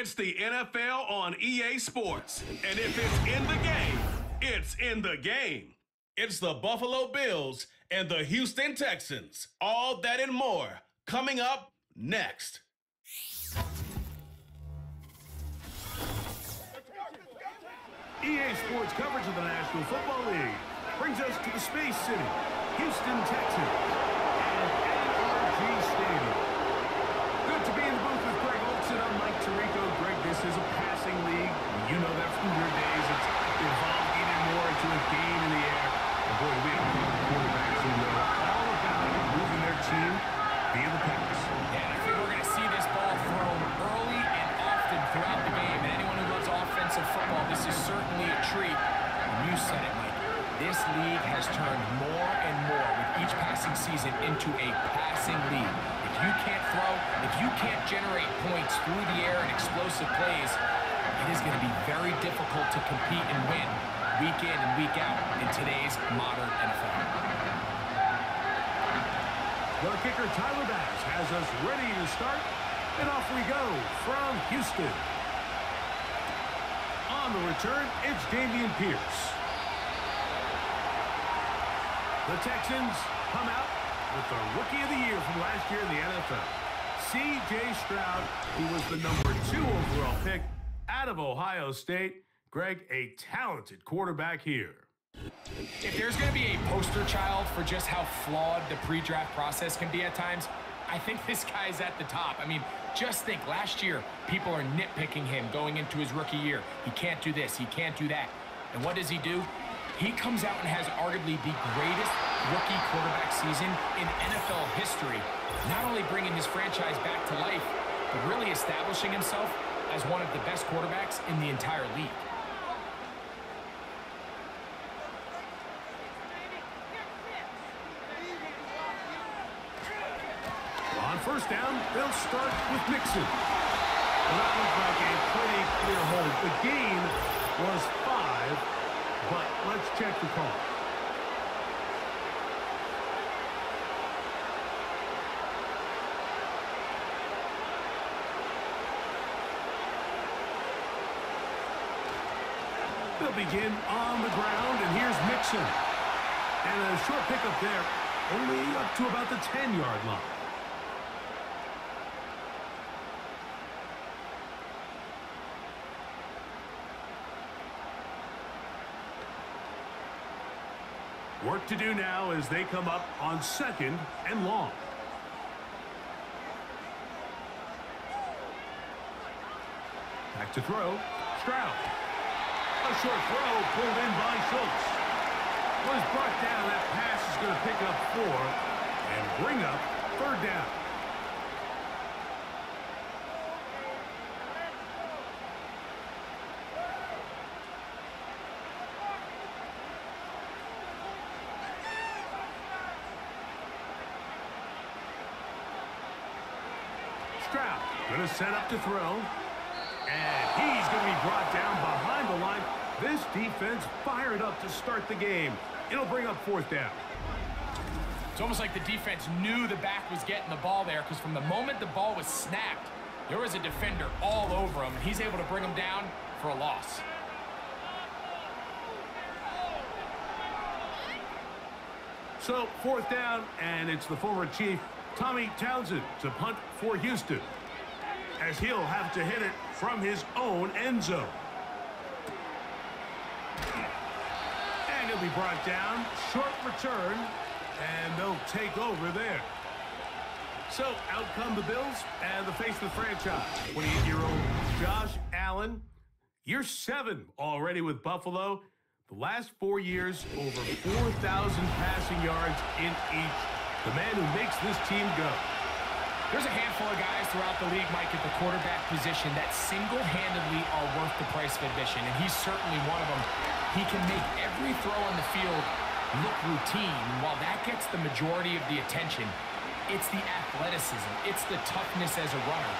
It's the NFL on EA Sports. And if it's in the game, it's in the game. It's the Buffalo Bills and the Houston Texans. All that and more coming up next. EA Sports coverage of the National Football League brings us to the Space City, Houston, Texas, and NRG Stadium. Good to be in the booth with Greg Olsen. I'm Mike Tirico. Greg, this is a passing league. You know that from your days. It's evolved even more into a game in the air. And boy, we have quarterbacks who know all about moving their team via the pass. Yeah, and I think we're going to see this ball thrown early and often throughout the game. And anyone who loves offensive football, this is certainly a treat. You said it, Mike. This league has turned more and more with each passing season into a passing league. If you can't throw, if you can't generate points through the air and explosive plays, it is going to be very difficult to compete and win week in and week out in today's modern NFL. The kicker, Tyler Bass, has us ready to start. And off we go from Houston. On the return, it's Dameon Pierce. The Texans come out with the Rookie of the Year from last year in the NFL. C.J. Stroud, who was the number two overall pick out of Ohio State. Greg, a talented quarterback here. If there's going to be a poster child for just how flawed the pre-draft process can be at times, I think this guy's at the top. I mean, just think, last year, people are nitpicking him going into his rookie year. He can't do this, he can't do that. And what does he do? He comes out and has arguably the greatest rookie quarterback season in NFL history, not only bringing his franchise back to life, but really establishing himself as one of the best quarterbacks in the entire league. On first down, they'll start with Mixon. Well, that looked like a pretty clear hold. The game was five, but let's check the call. Begin on the ground, and here's Mixon. And a short pickup there, only up to about the 10-yard line. Work to do now as they come up on second and long. Back to throw. Stroud. Short throw pulled in by Schultz. Was brought down. That pass is going to pick up four and bring up third down. Stroud going to set up to throw. And he's going to be brought down behind the line. This defense fired up to start the game. It'll bring up fourth down. It's almost like the defense knew the back was getting the ball there because from the moment the ball was snapped, there was a defender all over him. He's able to bring him down for a loss. So fourth down, and it's the former Chief, Tommy Townsend, to punt for Houston. As he'll have to hit it from his own end zone. And he'll be brought down. Short return, and they'll take over there. So out come the Bills and the face of the franchise. 28-year-old Josh Allen. Year seven already with Buffalo. The last four years, over 4,000 passing yards in each. The man who makes this team go. There's a handful of guys throughout the league, Mike, at the quarterback position that single-handedly are worth the price of admission, and he's certainly one of them. He can make every throw on the field look routine. While that gets the majority of the attention, it's the athleticism. It's the toughness as a runner.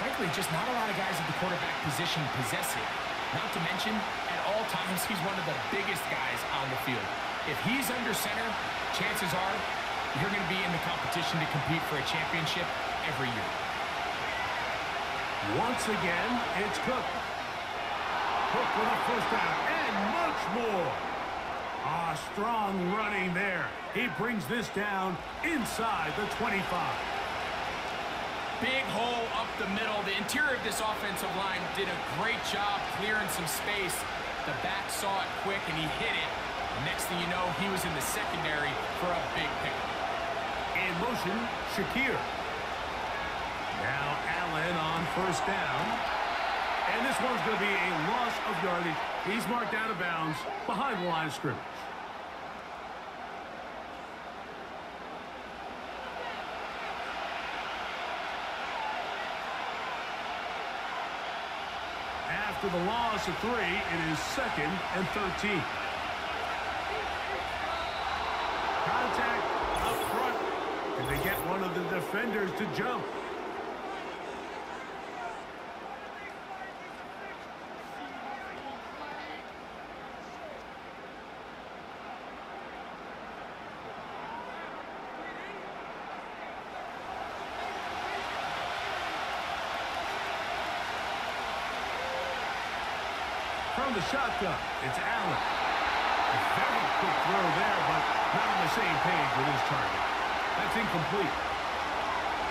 Frankly, just not a lot of guys at the quarterback position possess it. Not to mention, at all times, he's one of the biggest guys on the field. If he's under center, chances are you're going to be in the competition to compete for a championship every year. Once again, it's Cook. Cook with a first down and much more. Ah, strong running there. He brings this down inside the 25. Big hole up the middle. The interior of this offensive line did a great job clearing some space. The back saw it quick, and he hit it. Next thing you know, he was in the secondary for a big pickup. In motion, Shakir. Now Allen on first down. And this one's going to be a loss of yardage. He's marked out of bounds behind the line of scrimmage. After the loss of three, it is second and 13. Contact up front. And they get one of the defenders to jump. Shotgun, it's Allen. A very quick throw there, but not on the same page with his target. That's incomplete.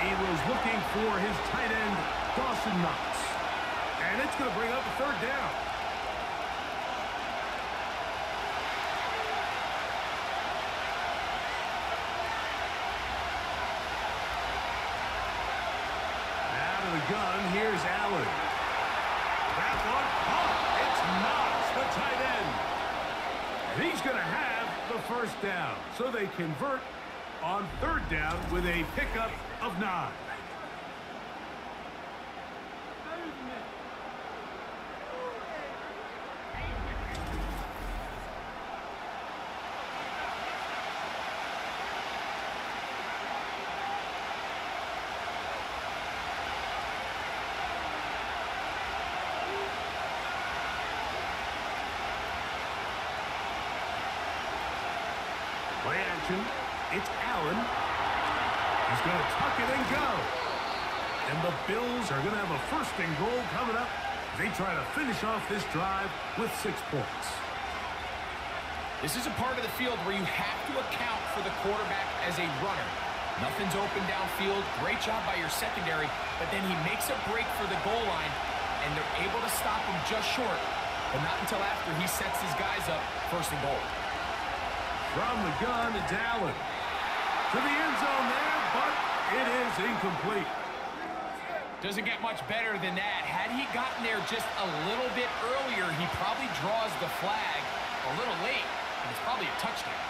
He was looking for his tight end, Dawson Knox. And it's going to bring up a third down. Out of the gun, here's Allen. That one, oh, it's Knox, the tight end. And he's going to have the first down. So they convert on third down with a pickup of nine. Play action. It's Allen. He's going to tuck it and go. And the Bills are going to have a first and goal coming up. They try to finish off this drive with six points. This is a part of the field where you have to account for the quarterback as a runner. Nothing's open downfield. Great job by your secondary, but then he makes a break for the goal line, and they're able to stop him just short, but not until after he sets his guys up first and goal. From the gun, to Allen. To the end zone it is incomplete. Doesn't get much better than that. Had he gotten there just a little bit earlier, he probably draws the flag a little late, and it's probably a touchdown.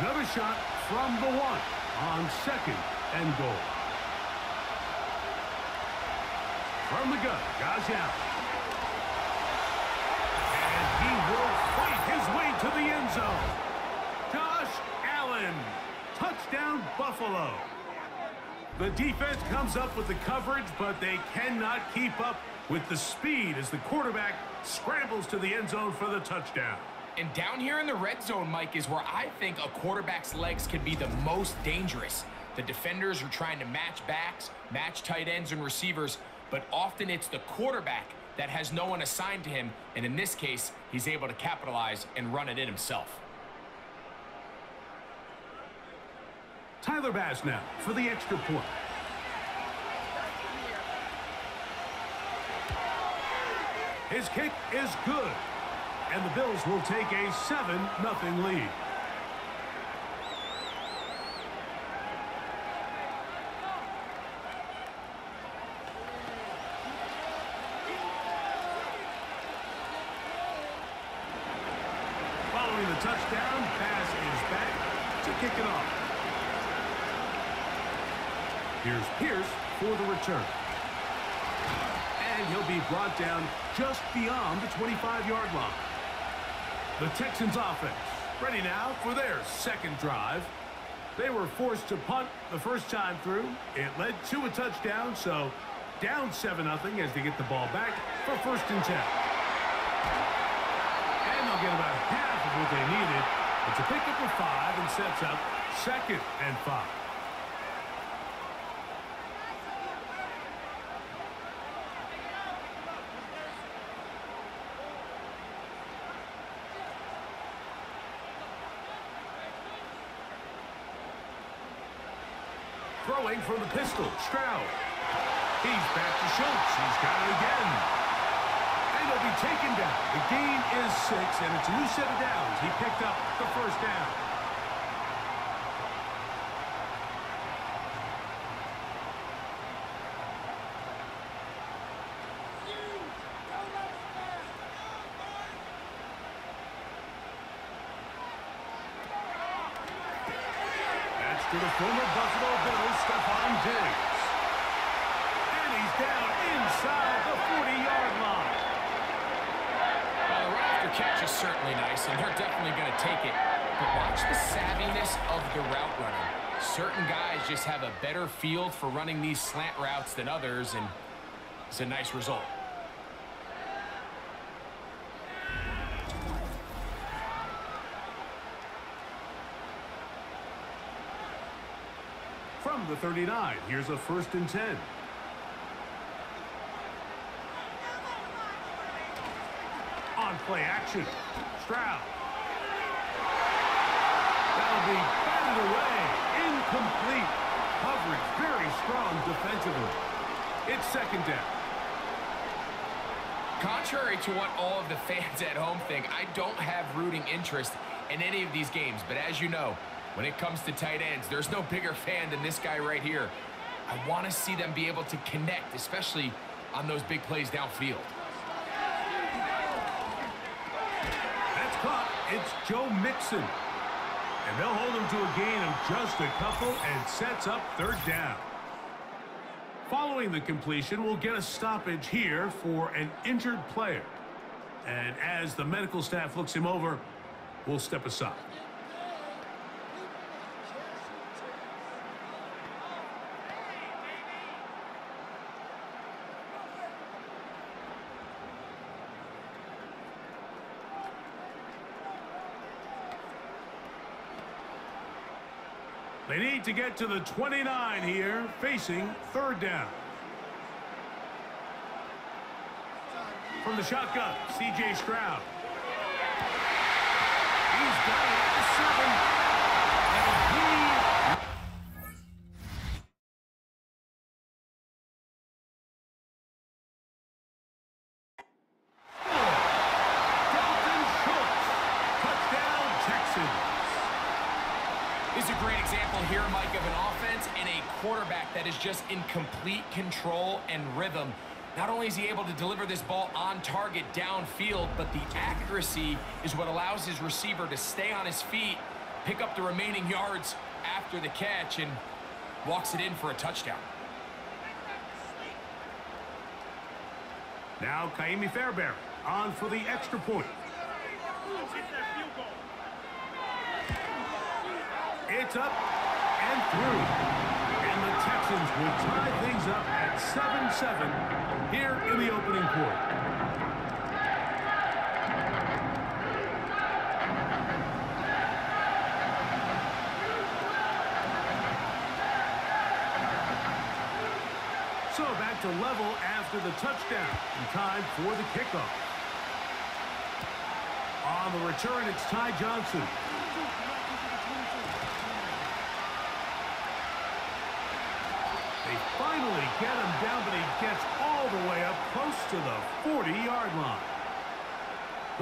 Another shot from the one on second and goal. From the gun, Josh Allen. And he will fight his way to the end zone. Josh Allen. Touchdown, Buffalo. The defense comes up with the coverage, but they cannot keep up with the speed as the quarterback scrambles to the end zone for the touchdown. And down here in the red zone, Mike, is where I think a quarterback's legs can be the most dangerous. The defenders are trying to match backs, match tight ends and receivers, but often it's the quarterback that has no one assigned to him, and in this case, he's able to capitalize and run it in himself. Tyler Bass now for the extra point. His kick is good. And the Bills will take a 7-0 lead. Following the touchdown, Bass is back to kick it off. Here's Pierce for the return. And he'll be brought down just beyond the 25-yard line. The Texans offense ready now for their second drive. They were forced to punt the first time through. It led to a touchdown, so down 7-0 as they get the ball back for first and 10. And they'll get about half of what they needed. It's a pickup of five and sets up second and five. Throwing from the pistol, Stroud. He's back to Schultz. He's got it again. And he'll be taken down. The gain is six, and it's a new set of downs. He picked up the first down. That's to the former Buffalo Bills, And he's down inside the 40-yard line. Well, the run after catch is certainly nice, and they're definitely going to take it. But watch the savviness of the route runner. Certain guys just have a better field for running these slant routes than others, and it's a nice result. From the 39, here's a first and 10. On play action, Stroud. That'll be batted away. Incomplete. Coverage very strong defensively. It's second down. Contrary to what all of the fans at home think, I don't have rooting interest in any of these games. But as you know, when it comes to tight ends, there's no bigger fan than this guy right here. I want to see them be able to connect, especially on those big plays downfield. That's caught. It's Joe Mixon. And they'll hold him to a gain of just a couple and sets up third down. Following the completion, we'll get a stoppage here for an injured player. And as the medical staff looks him over, we'll step aside. They need to get to the 29 here, facing third down. From the shotgun, C.J. Stroud. He's got it just in complete control and rhythm. Not only is he able to deliver this ball on target downfield, but the accuracy is what allows his receiver to stay on his feet, pick up the remaining yards after the catch, and walks it in for a touchdown. Now Kaimi Fairbairn on for the extra point. It's up and through. And the Texans will tie things up at 7-7 here in the opening quarter. So back to level after the touchdown. And time for the kickoff. On the return, it's Ty Johnson. They finally get him down, but he gets all the way up close to the 40-yard line.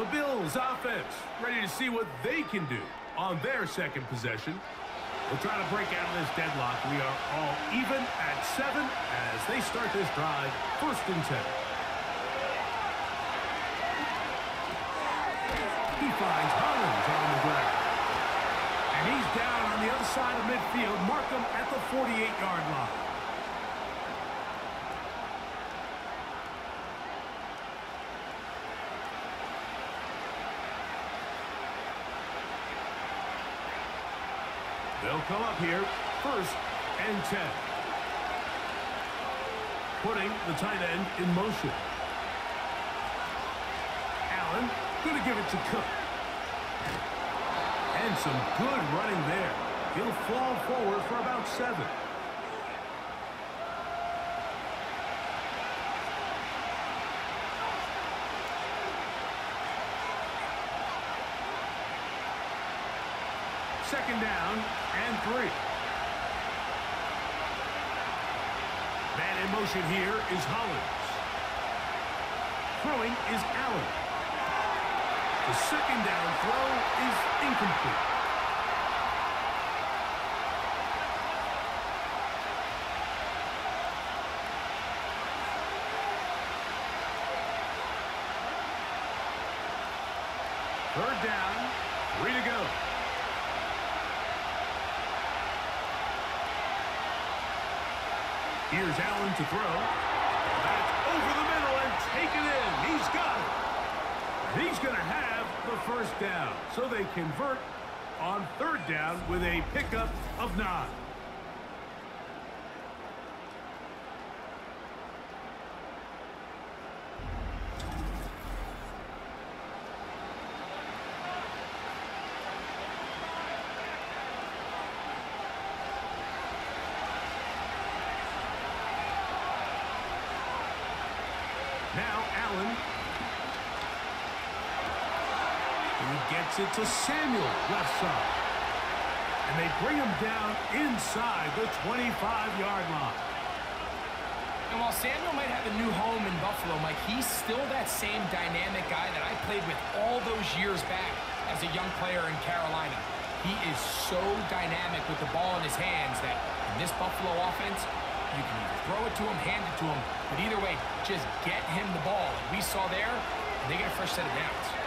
The Bills offense ready to see what they can do on their second possession. We'll try to break out of this deadlock. We are all even at seven as they start this drive, first and ten. He finds Hollins on the ground. And he's down on the other side of midfield. Markham at the 48-yard line. They'll come up here, first and 10. Putting the tight end in motion. Allen, going to give it to Cook. And some good running there. He'll fall forward for about seven. three. Man in motion here is Hollins. Throwing is Allen. The second down throw is incomplete. Here's Allen to throw. That's over the middle and taken in. He's got it. He's going to have the first down. So they convert on third down with a pickup of nine. Now Allen. He gets it to Samuel, left side. And they bring him down inside the 25-yard line. And while Samuel might have a new home in Buffalo, Mike, he's still that same dynamic guy that I played with all those years back as a young player in Carolina. He is so dynamic with the ball in his hands that in this Buffalo offense, you can either throw it to him, hand it to him, but either way, just get him the ball. Like we saw there, and they get a fresh set of downs.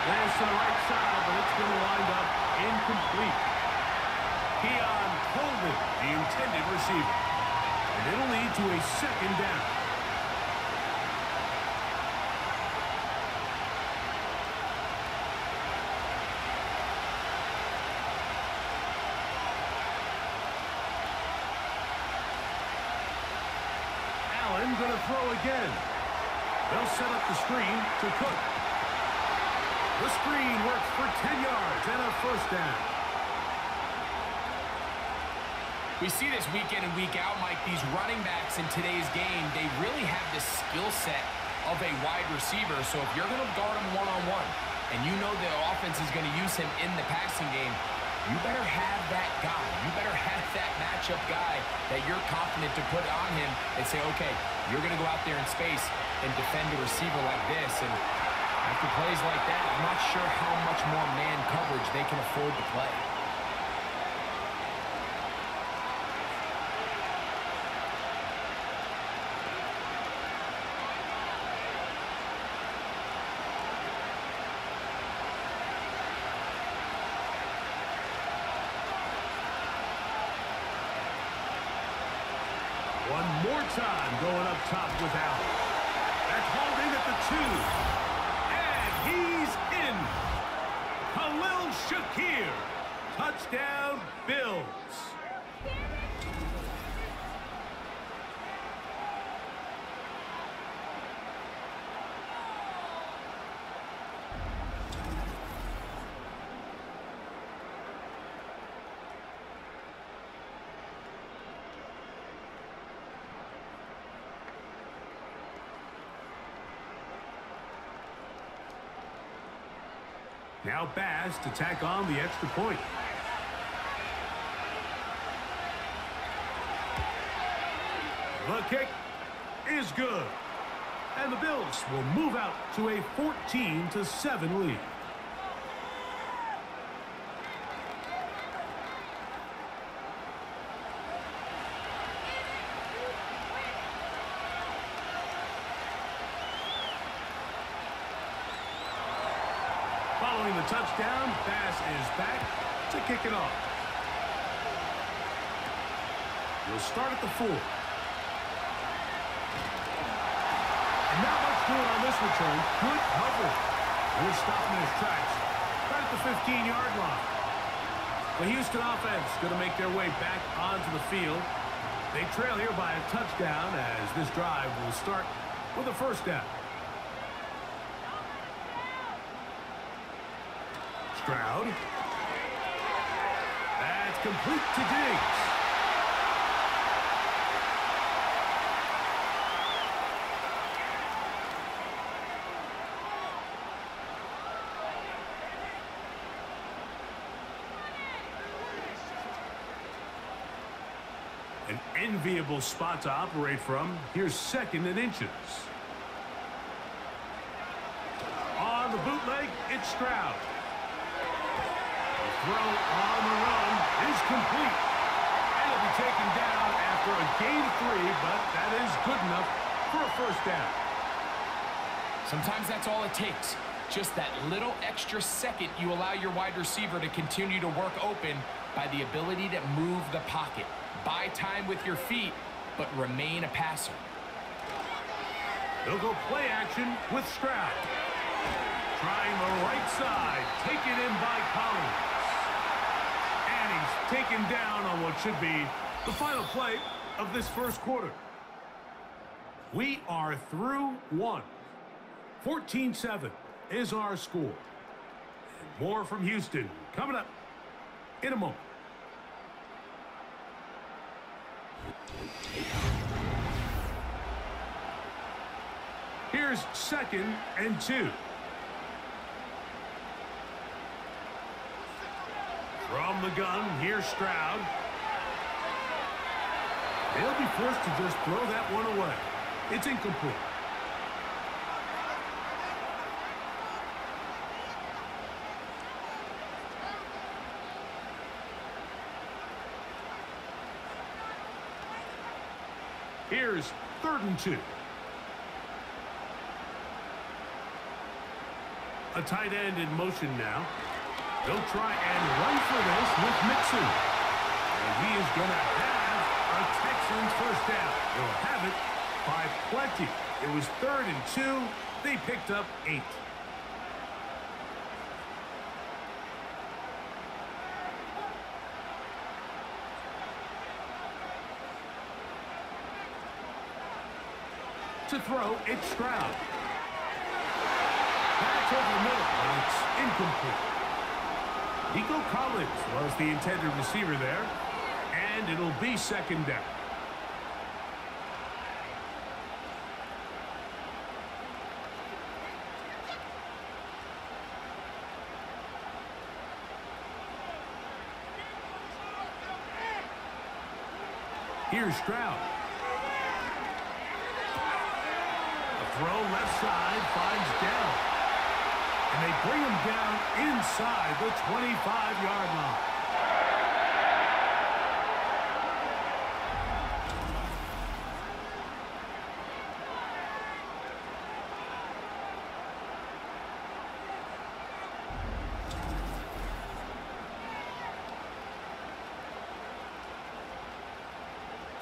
There's to the right side, but it's going to wind up incomplete. Keon Coleman, the intended receiver. And it'll lead to a second down. Allen going to throw again. They'll set up the screen to Cook. The screen works for 10 yards and a first down. We see this week in and week out, Mike, these running backs in today's game, they really have the skill set of a wide receiver. So if you're going to guard him one-on-one, and you know the offense is going to use him in the passing game, you better have that guy. You better have that matchup guy that you're confident to put on him and say, okay, you're going to go out there in space and defend a receiver like this. And after plays like that, I'm not sure how much more man coverage they can afford to play. One more time going up top with Allen. That's holding at the two. Khalil Shakir. Touchdown, Bills. Now Bass to tack on the extra point. The kick is good. And the Bills will move out to a 14 to 7 lead. Following the touchdown, Bass is back to kick it off. We'll start at the four. Not much doing on this return. Good cover. We're stopping his tracks right at the 15-yard line. The Houston offense going to make their way back onto the field. They trail here by a touchdown as this drive will start with a first down. Stroud. That's complete to Diggs. An enviable spot to operate from. Here's second and inches. On the bootleg, it's Stroud. Throw on the run is complete. And it'll be taken down after a gain three, but that is good enough for a first down. Sometimes that's all it takes. Just that little extra second you allow your wide receiver to continue to work open by the ability to move the pocket. Buy time with your feet, but remain a passer. They'll go play action with Stroud. Trying the right side. Taken in by Collins. Taken down on what should be the final play of this first quarter. We are through one. 14-7 is our score. And more from Houston coming up in a moment. Here's second and two. From the gun, here's Stroud. They'll be forced to just throw that one away. It's incomplete. Here's third and two. A tight end in motion now. They'll try and run for this with Mixon. And he is going to have a Texans first down. They'll have it by plenty. It was third and two. They picked up eight. To throw, it's Stroud. Pass over the middle, it's incomplete. Nico Collins was the intended receiver there, and it'll be second down. Here's Stroud. The throw left side finds Dell. And they bring him down inside the 25-yard line.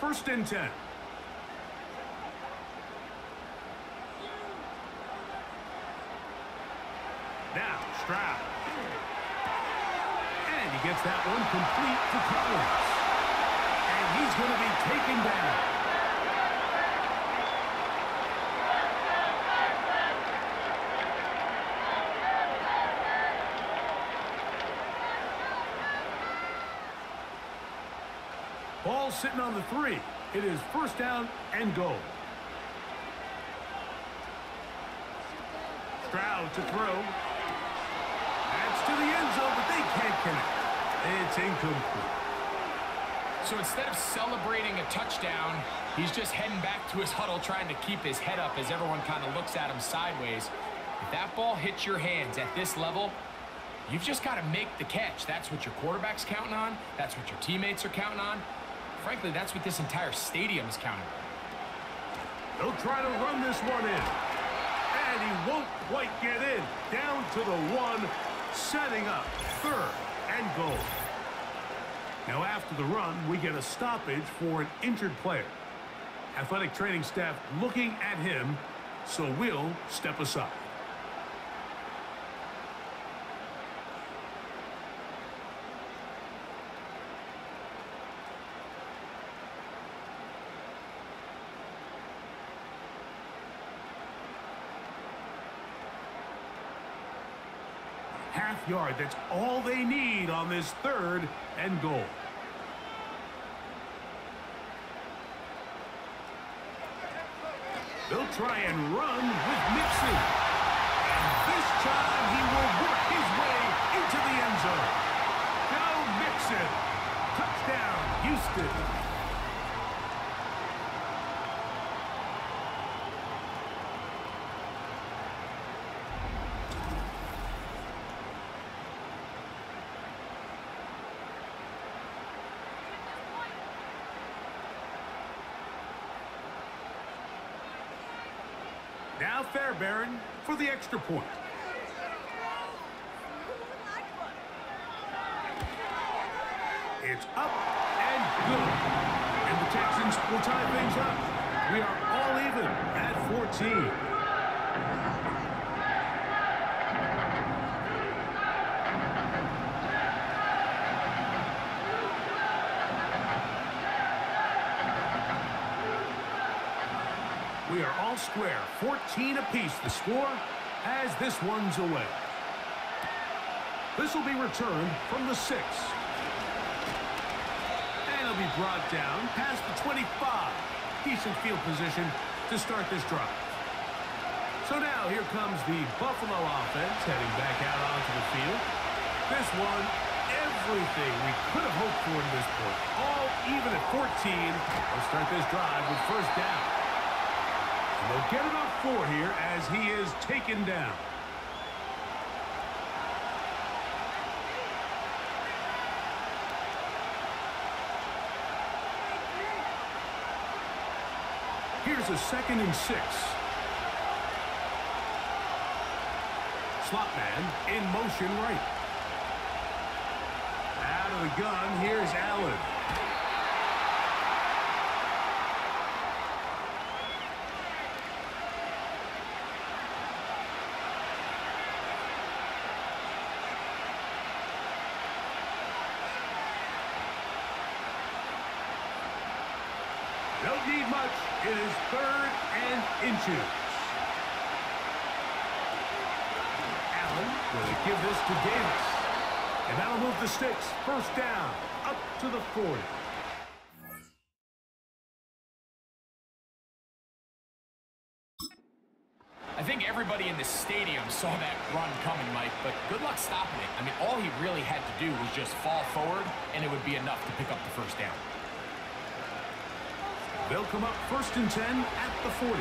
First and 10. Now, Stroud. And he gets that one complete to Collins. And he's going to be taken down. Ball sitting on the three. It is first down and goal. Stroud to throw. That's to the end zone, but they can't connect. It's incomplete. So instead of celebrating a touchdown, he's just heading back to his huddle trying to keep his head up as everyone kind of looks at him sideways. If that ball hits your hands at this level, you've just got to make the catch. That's what your quarterback's counting on. That's what your teammates are counting on. Frankly, that's what this entire stadium is counting on. They'll try to run this one in. And he won't quite get in. Down to the one, setting up third and goal. Now after the run, we get a stoppage for an injured player. Athletic training staff looking at him, so we'll step aside. Yard. That's all they need on this third and goal. They'll try and run with Mixon. And this time he will work his way into the end zone. Joe Mixon. Touchdown, Houston. Now Fairbairn for the extra point. It's up and good. And the Texans will tie things up. We are all even at 14. We are all square. 14 apiece the score as this one's away. This will be returned from the six. And it'll be brought down past the 25. Decent field position to start this drive. So now here comes the Buffalo offense heading back out onto the field. This one, everything we could have hoped for to this point. All even at 14. Let's start this drive with first down. They'll get about four here as he is taken down. Here's a second and six. Slot man in motion right. Out of the gun, here's Allen. Don't need much. It is third and inches. Allen going to give this to Davis. And that'll move the sticks. First down. Up to the 40. I think everybody in the stadium saw that run coming, Mike, but good luck stopping it. I mean, all he really had to do was just fall forward, and it would be enough to pick up the first down. They'll come up first and 10 at the 40.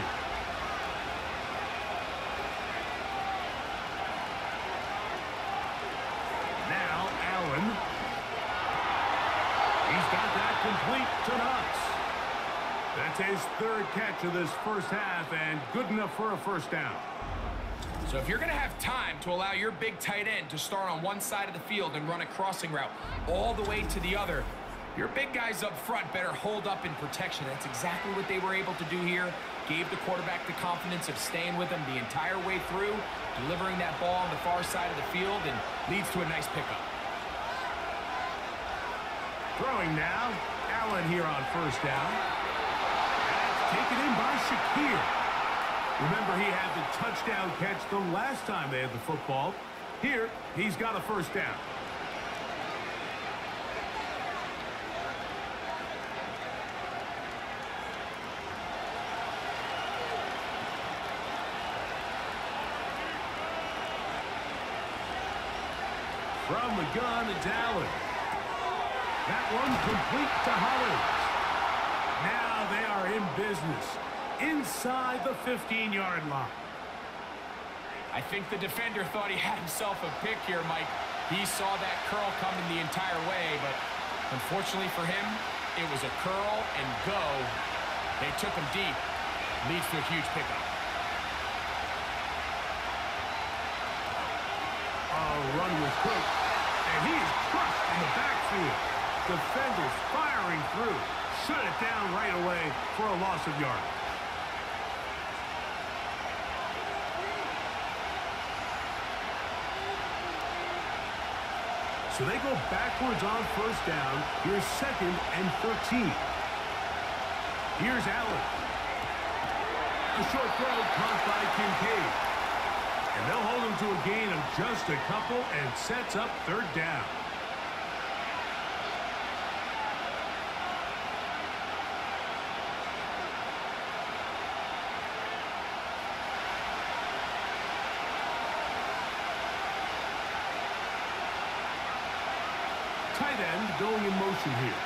Now Allen. He's got that complete to Knox. That's his third catch of this first half and good enough for a first down. So if you're going to have time to allow your big tight end to start on one side of the field and run a crossing route all the way to the other, your big guys up front better hold up in protection. That's exactly what they were able to do here. Gave the quarterback the confidence of staying with him the entire way through, delivering that ball on the far side of the field, and leads to a nice pickup. Throwing now. Allen here on first down. That's taken in by Shakir. Remember, he had the touchdown catch the last time they had the football. Here, he's got a first down. From the gun, it's. That one complete to Hollins. Now they are in business inside the 15-yard line. I think the defender thought he had himself a pick here, Mike. He saw that curl coming the entire way, but unfortunately for him, it was a curl and go. They took him deep. Leads to a huge pickup. Oh, was quick, and he is crushed in the backfield. Defenders firing through. Shut it down right away for a loss of yardage. So they go backwards on first down. Here's second and 13. Here's Allen. A short throw caught by Kincaid. And they'll hold him to a gain of just a couple and sets up third down. Tight end going in motion here.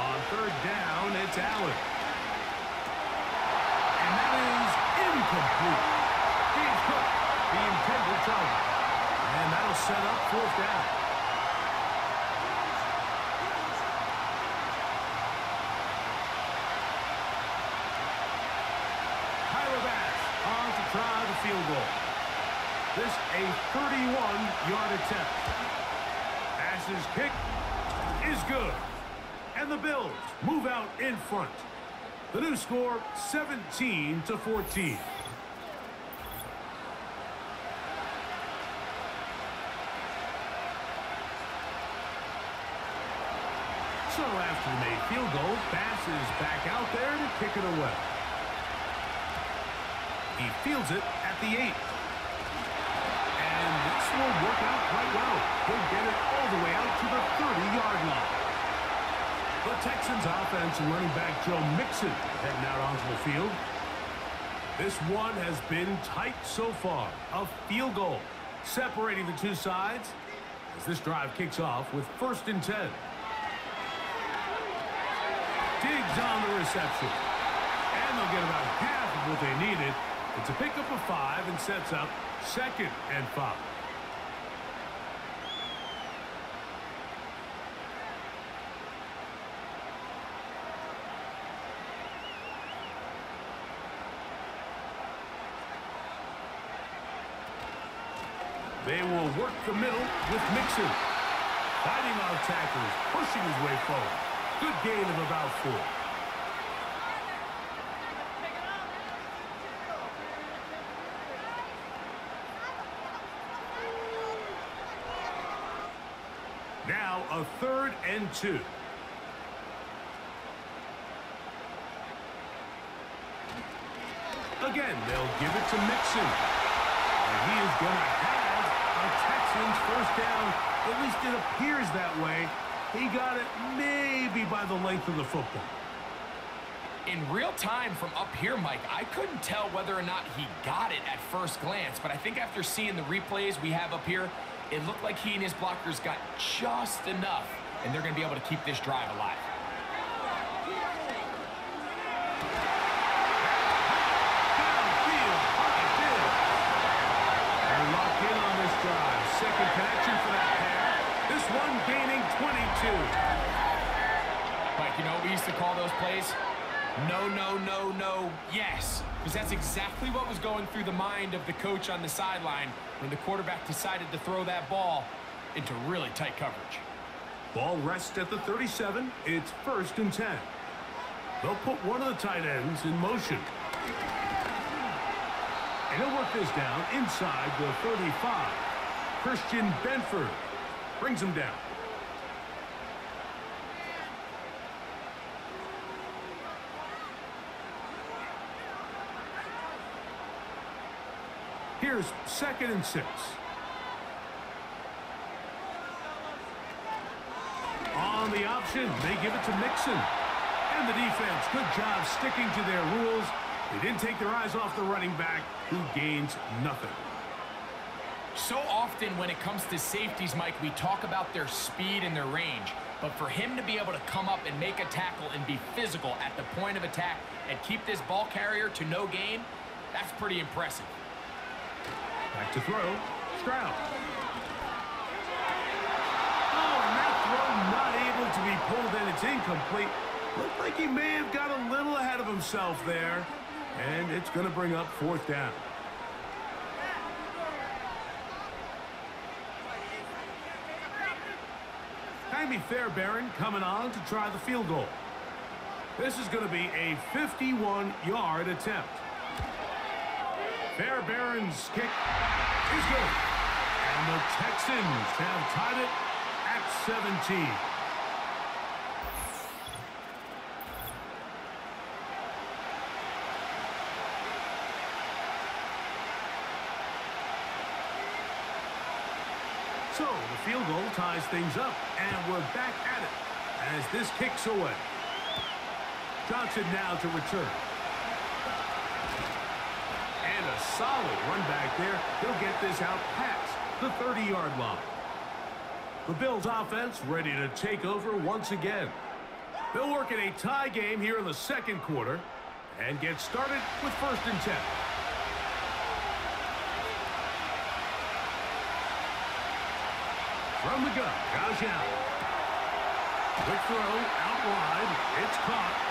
On third down, it's Allen. And that is incomplete. He's hooked the intended target. And that'll set up fourth down. Tyler Bass on to try the field goal. This a 31-yard attempt. Bass's kick is good. And the Bills move out in front. The new score, 17 to 14. So after the made field goal, Bass is back out there to kick it away. He fields it at the eight. And this will work out quite well. He'll get it all the way out to the 30-yard line. The Texans offense and running back Joe Mixon heading out onto the field. This one has been tight so far. A field goal separating the two sides as this drive kicks off with first and 10 on the reception. And they'll get about half of what they needed. It's a pickup of five and sets up second and five. They will work the middle with Mixon. Fighting off tackles, pushing his way forward. Good gain of about four. Now a third and two. Again, they'll give it to Mixon. And he is going to have a Texans first down. At least it appears that way. He got it maybe by the length of the football. In real time from up here, Mike, I couldn't tell whether or not he got it at first glance, but I think after seeing the replays we have up here, it looked like he and his blockers got just enough, and they're going to be able to keep this drive alive. Downfield, high field. They're locked in on this drive. Second connection for that pair. This one gaining 22. Mike, you know what we used to call those plays? No, no, no, no, yes. Because that's exactly what was going through the mind of the coach on the sideline when the quarterback decided to throw that ball into really tight coverage. Ball rests at the 37. It's first and 10. They'll put one of the tight ends in motion. And he'll work this down inside the 35. Christian Benford brings him down. Here's second and six. On the option, they give it to Mixon. And the defense, good job sticking to their rules. They didn't take their eyes off the running back, who gains nothing. So often when it comes to safeties, Mike, we talk about their speed and their range. But for him to be able to come up and make a tackle and be physical at the point of attack and keep this ball carrier to no gain, that's pretty impressive. Back to throw, Stroud. Oh, and that throw to be pulled in. It's incomplete. Looked like he may have got a little ahead of himself there. And it's going to bring up fourth down. Ka'imi Fairbairn coming on to try the field goal. This is going to be a 51-yard attempt. Fairbairn's kick is good. And the Texans have tied it at 17. So the field goal ties things up, and we're back at it as this kicks away. Johnson now to return. And a solid run back there. He'll get this out past the 30-yard line. The Bills offense ready to take over once again. They'll work in a tie game here in the second quarter and get started with first and 10. From the gun, Josh Allen. Quick throw, out wide. It's caught.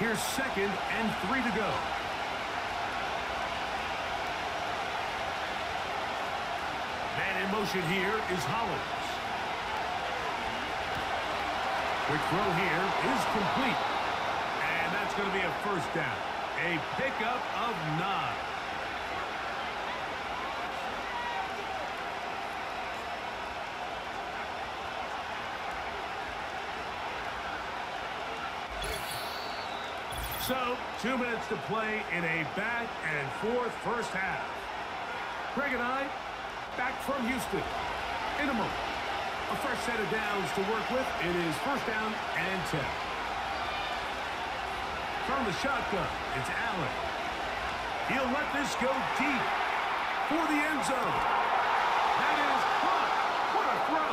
Here's second and three to go. Man in motion here is Hollins. Quick throw here is complete. And that's going to be a first down. A pickup of nine. So, two minutes to play in a back and forth first half. Greg and I, back from Houston. In a moment, a fresh set of downs to work with. It is first down and 10. From the shotgun, it's Allen. He'll let this go deep for the end zone. That is caught. What a throw.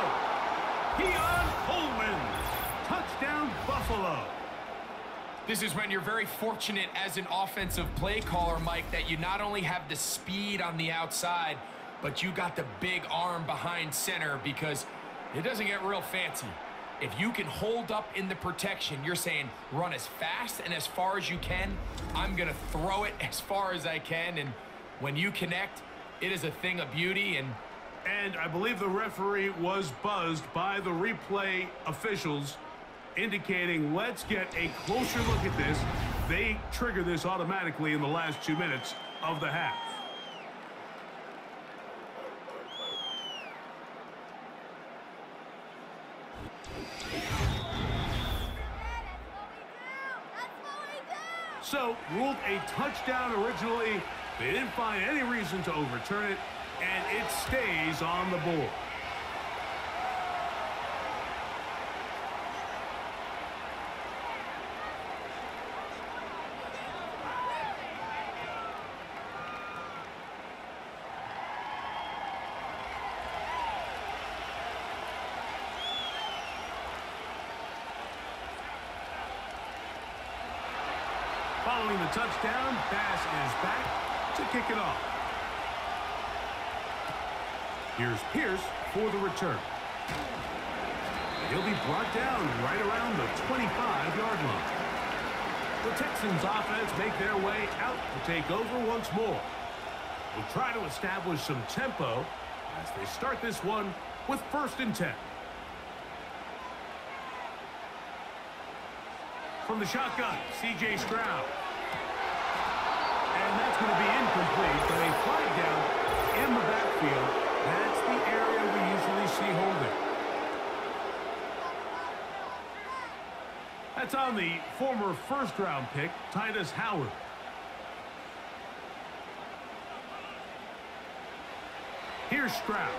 Keon Coleman. Touchdown, Buffalo. This is when you're very fortunate as an offensive play caller, Mike, that you not only have the speed on the outside, but you got the big arm behind center because it doesn't get real fancy. If you can hold up in the protection, you're saying run as fast and as far as you can. I'm going to throw it as far as I can. And when you connect, it is a thing of beauty. And And I believe the referee was buzzed by the replay officials indicating let's get a closer look at this. They trigger this automatically in the last two minutes of the half. So, ruled a touchdown originally. They didn't find any reason to overturn it, and it stays on the board. Following the touchdown, Bass is back to kick it off. Here's Pierce for the return. He'll be brought down right around the 25-yard line. The Texans offense make their way out to take over once more. Will try to establish some tempo as they start this one with first and 10. From the shotgun, C.J. Stroud. To be incomplete, but a flag down in the backfield. That's the area we usually see holding. That's on the former first-round pick, Tytus Howard. Here's Stroud.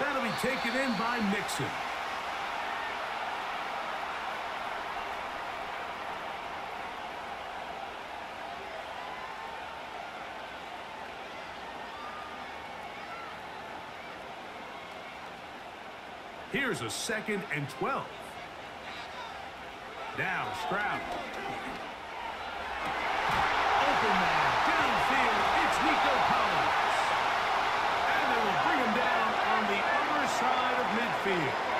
That'll be taken in by Mixon. Here's a second and 12. Now Stroud. Open man, downfield, it's Nico Collins. And they will bring him down on the other side of midfield.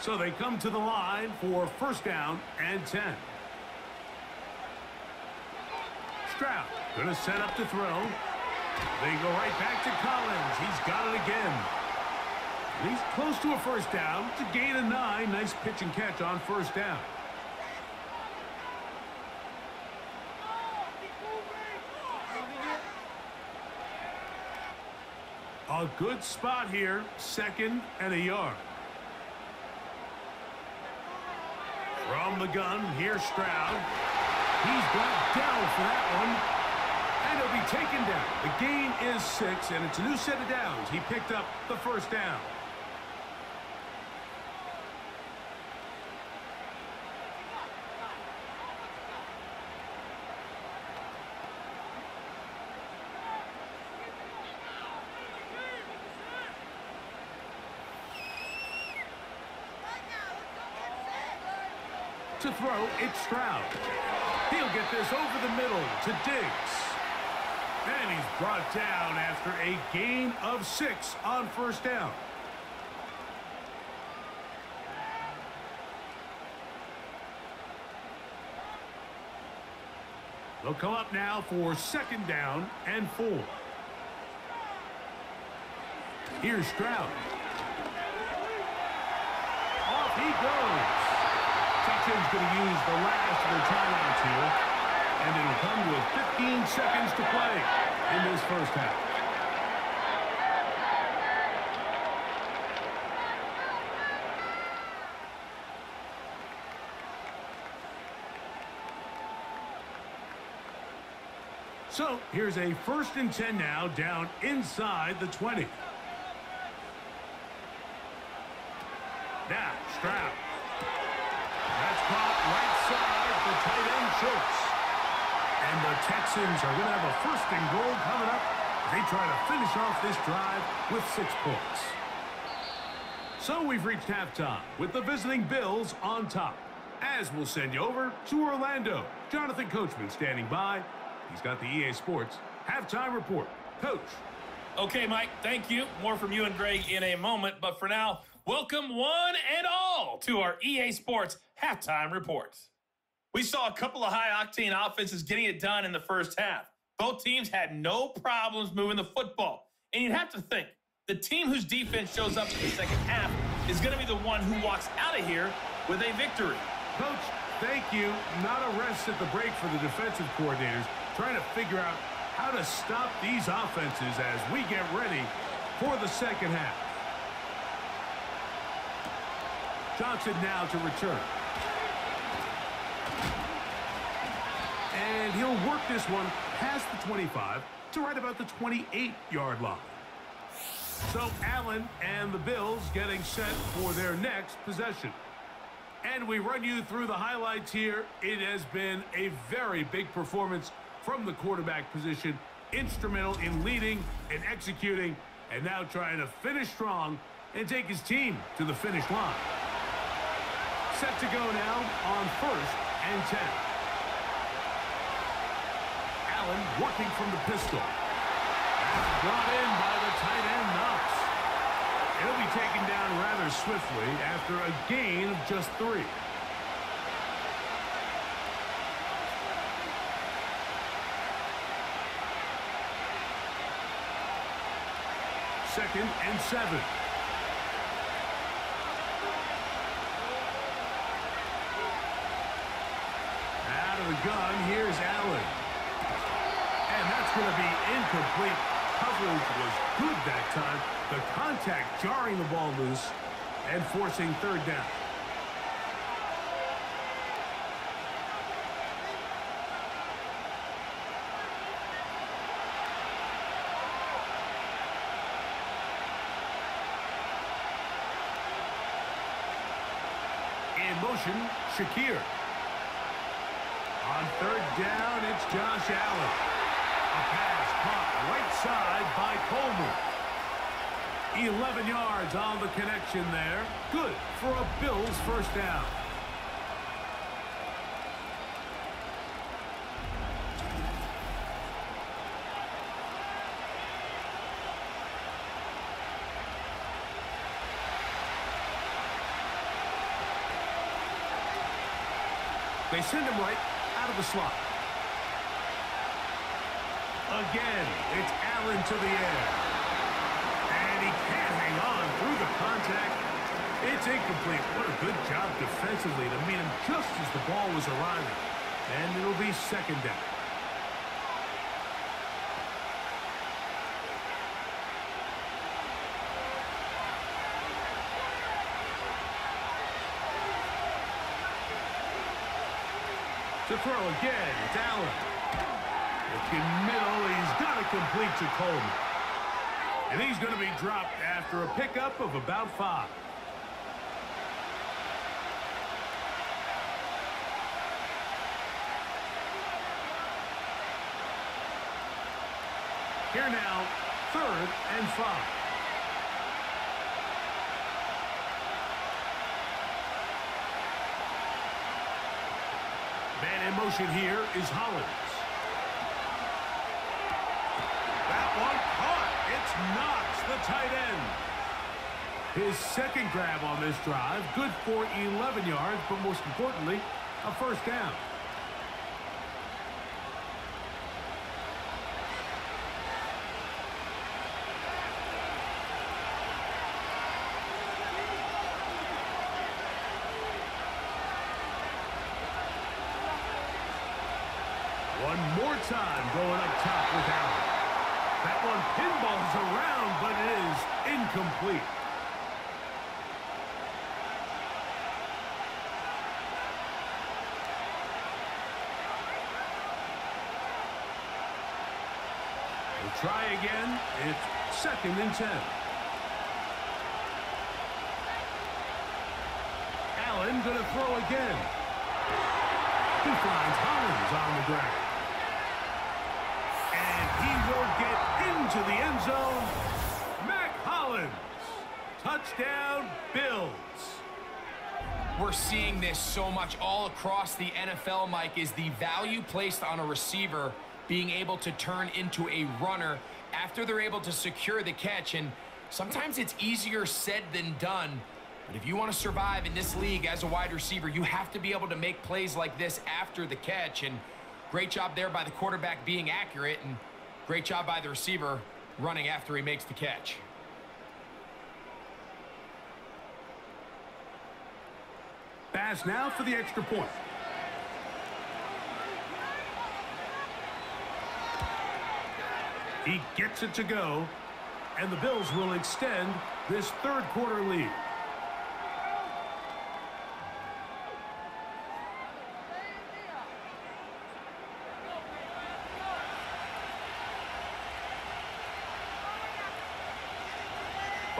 So they come to the line for first down and 10. Stroud going to set up the throw. They go right back to Collins. He's got it again. He's close to a first down. It's a gain of nine. Nice pitch and catch on first down. A good spot here. Second and a yard. From the gun, here's Stroud. He's brought down for that one. And he'll be taken down. The gain is six, and it's a new set of downs. He picked up the first down. Throw, it's Stroud. He'll get this over the middle to Diggs. And he's brought down after a gain of six on first down. They'll come up now for second down and four. Here's Stroud. Off he goes. Going to use the last of their timeouts here. And it'll come with 15 seconds to play in this first half. So here's a first and 10 now down inside the 20. Now, Stroud. That's caught right side for tight end Schultz. And the Texans are going to have a first and goal coming up. They try to finish off this drive with six points. So we've reached halftime with the visiting Bills on top. As we'll send you over to Orlando. Jonathan Coachman standing by He's got the EA Sports halftime report. Coach. Okay, Mike, thank you. More from you and Greg in a moment. But for now, welcome one and all to our EA Sports halftime report. We saw a couple of high octane offenses getting it done in the first half. Both teams had no problems moving the football. And you'd have to think the team whose defense shows up in the second half is going to be the one who walks out of here with a victory. Coach, thank you. Not a rest at the break for the defensive coordinators trying to figure out how to stop these offenses as we get ready for the second half. Johnson now to return. And he'll work this one past the 25 to right about the 28-yard line. So Allen and the Bills getting set for their next possession. And we run you through the highlights here. It has been a very big performance from the quarterback position, instrumental in leading and executing, and now trying to finish strong and take his team to the finish line. Set to go now on first and 10. Allen working from the pistol. Brought in by the tight end Knox. He'll be taken down rather swiftly after a gain of just three. second and seven. Out of the gun, here's Allen. And that's going to be incomplete. Coverage was good that time. The contact jarring the ball loose and forcing third down. In motion, Shakir. On third down, it's Josh Allen. A pass caught right side by Coleman. 11 yards on the connection there. Good for a Bills first down. They send him right out of the slot. Again, it's Allen to the air. And he can't hang on through the contact. It's incomplete. What a good job defensively to meet him just as the ball was arriving. And it'll be second down. To throw again, it's Allen. Looking middle, he's got to complete to Coleman. And he's going to be dropped after a pickup of about five. Here now, third and five. Man In motion here is Hollins. Knox, the tight end. His second grab on this drive, good for 11 yards, but most importantly, a first down. One more time going up top with Allen. That one pinballs around, but it is incomplete. Try again. It's second and ten. Allen going to throw again. He finds Hollins on the ground. He will get into the end zone. Mack Hollins. Touchdown, Bills. We're seeing this so much all across the NFL, Mike, is the value placed on a receiver being able to turn into a runner after they're able to secure the catch. And sometimes it's easier said than done. But if you want to survive in this league as a wide receiver, you have to be able to make plays like this after the catch. And great job there by the quarterback being accurate, and great job by the receiver running after he makes the catch. Bass now for the extra point. He gets it to go, and the Bills will extend this third quarter lead.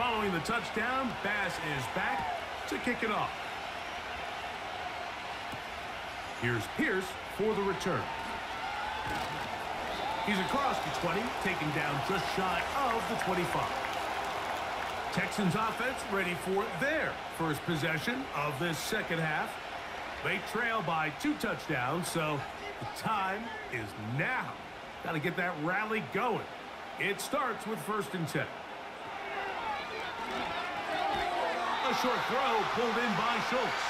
Following the touchdown, Bass is back to kick it off. Here's Pierce for the return. He's across the 20, taken down just shy of the 25. Texans offense ready for their first possession of this second half. They trail by two touchdowns, so the time is now. Got to get that rally going. It starts with first and 10. A short throw pulled in by Schultz.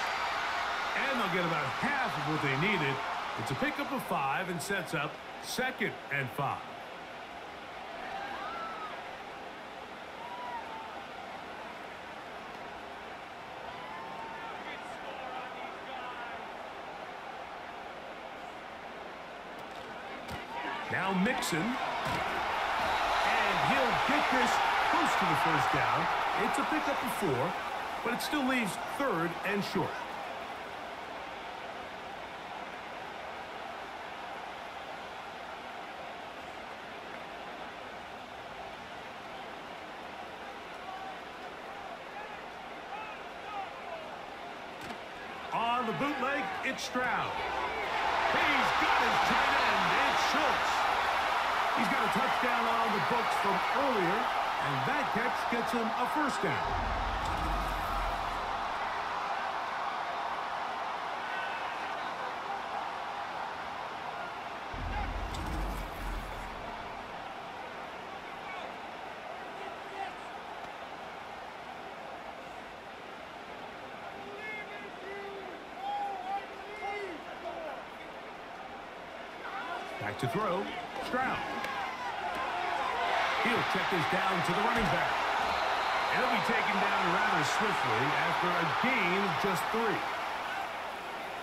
And they'll get about half of what they needed. It's a pickup of five and sets up second and five. Now Mixon. And he'll get this close to the first down. It's a pickup of four, but it still leaves third and short. On the bootleg, it's Stroud. He's got his tight end. It's Schultz. He's got a touchdown on the books from earlier, and that catch gets him a first down. Throw. Stroud. He'll check this down to the running back. And he'll be taken down rather swiftly after a gain of just three.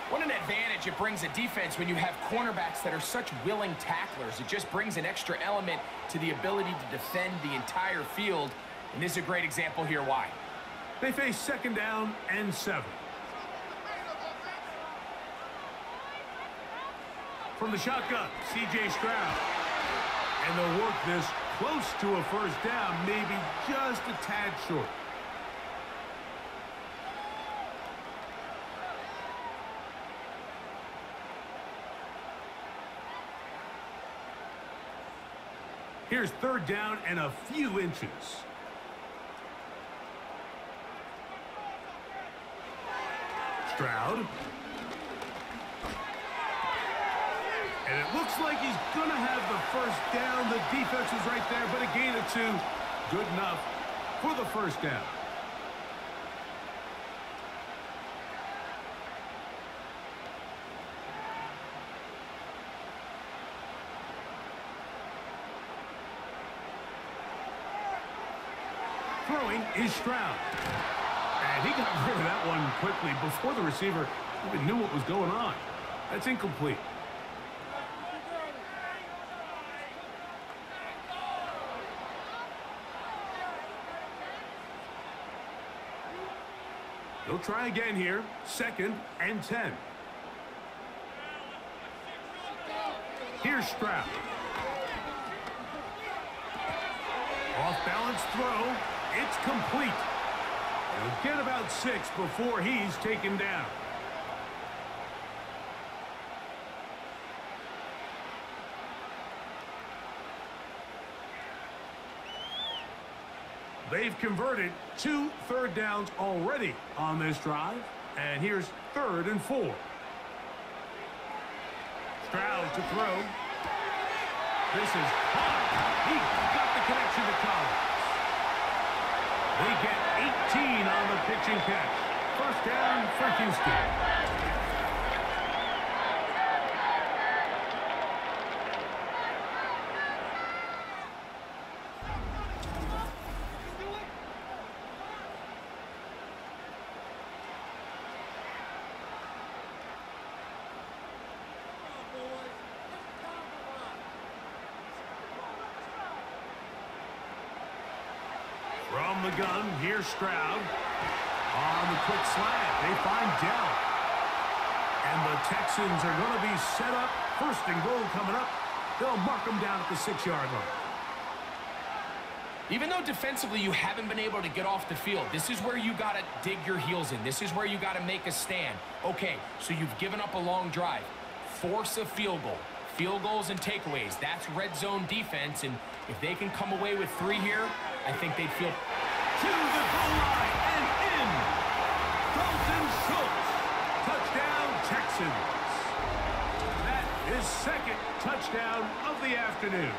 What an advantage it brings a defense when you have cornerbacks that are such willing tacklers. It just brings an extra element to the ability to defend the entire field. And this is a great example here why. They face second down and seven. From the shotgun, C.J. Stroud. And they'll work this close to a first down, maybe just a tad short. Here's third down and a few inches. And it looks like he's going to have the first down. The defense was right there, but a gain of two. Good enough for the first down. Throwing is Stroud. And he got rid of that one quickly before the receiver even knew what was going on. That's incomplete. He'll try again here. Second and 10. Here's Stroud. Off balance throw. It's complete. He'll get about six before he's taken down. They've converted two third downs already on this drive. And here's third and four. Stroud to throw. This is hot. He got the connection to Collins. They get 18 on the pitching catch. First down for Houston. From the gun, here's Stroud. On the quick slant, they find Dell. And the Texans are going to be set up. First and goal coming up. They'll mark them down at the six-yard line. Even though defensively you haven't been able to get off the field, this is where you got to dig your heels in. This is where you got to make a stand. Okay, so you've given up a long drive. Force a field goal. Field goals and takeaways. That's red zone defense, and if they can come away with three here, I think they'd feel... To the goal line and in. Dalton Schultz. Touchdown, Texans. That is second touchdown of the afternoon.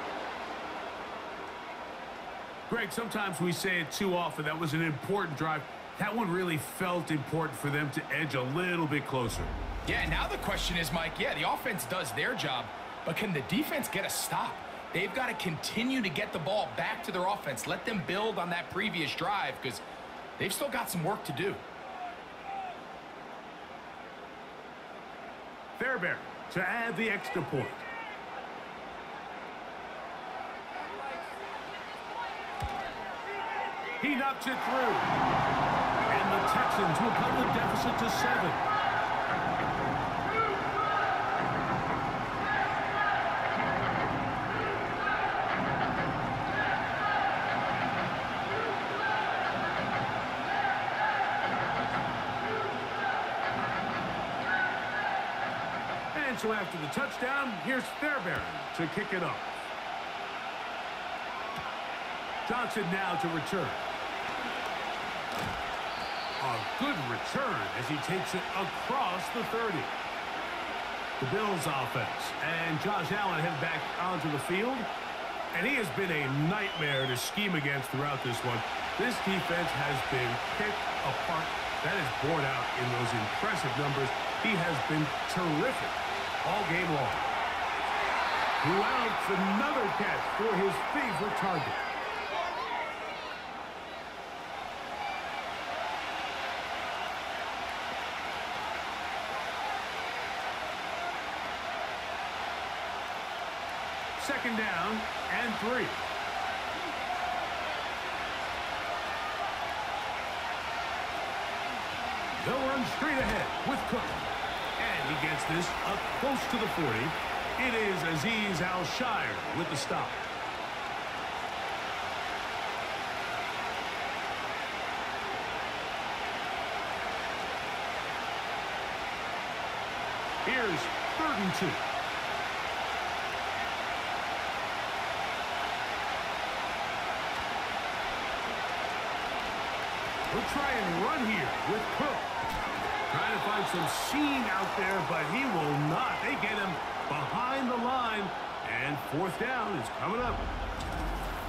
Greg, sometimes we say it too often. That was an important drive. That one really felt important for them to edge a little bit closer. Yeah, now the question is, Mike, yeah, the offense does their job, but can the defense get a stop? They've got to continue to get the ball back to their offense. Let them build on that previous drive because they've still got some work to do. Fairbairn to add the extra point. He knocks it through. And the Texans will cut the deficit to seven. So after the touchdown, here's Fairbairn to kick it off. Johnson now to return. A good return as he takes it across the 30. The Bills offense. And Josh Allen head back onto the field. And he has been a nightmare to scheme against throughout this one. This defense has been picked apart. That is borne out in those impressive numbers. He has been terrific all game long. Louds another catch for his favorite target. Second down and three. They'll run straight ahead with Cook. He gets this up close to the 40. It is Azeez Al-Shaair with the stop. Here's third and two. He'll try and run here with Cook. Find some seam out there, but he will not. They get him behind the line. And fourth down is coming up.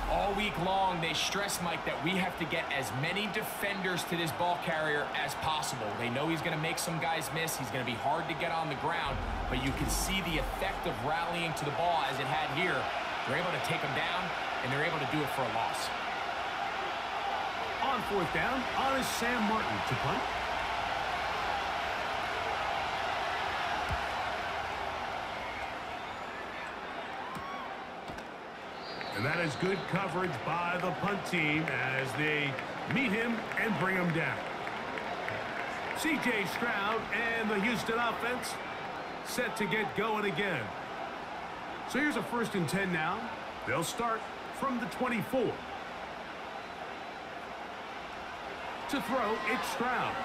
All week long, they stress, Mike, that we have to get as many defenders to this ball carrier as possible. They know he's going to make some guys miss. He's going to be hard to get on the ground, but you can see the effect of rallying to the ball as it had here. They're able to take him down, and they're able to do it for a loss. On fourth down, on is Sam Martin to punt. And that is good coverage by the punt team as they meet him and bring him down. C.J. Stroud and the Houston offense set to get going again. So here's a first and 10 now. They'll start from the 24. To throw, it's Stroud.